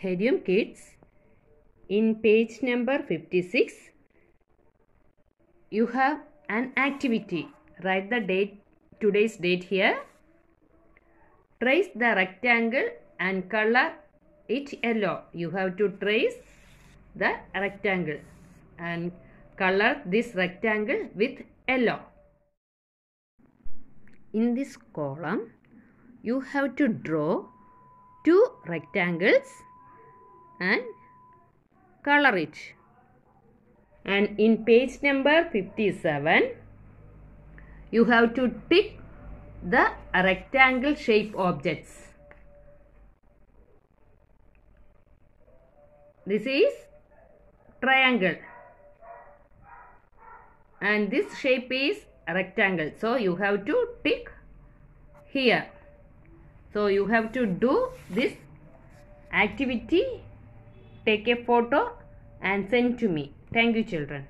Helium Kids, in page number 56, you have an activity. Write the date, today's date here. Trace the rectangle and color it yellow. You have to trace the rectangle and color this rectangle with yellow. In this column, you have to draw two rectangles and color it. And in page number 57, you have to tick the rectangle shape objects. This is triangle and this shape is rectangle. So you have to tick here. So you have to do this activity, take a photo and send to me. Thank you children.